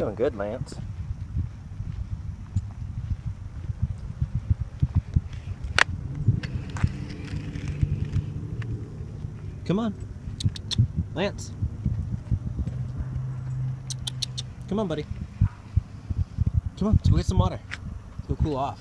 Doing good, Lance. Come on. Lance. Come on, buddy. Come on, let's go get some water. Let's go cool off.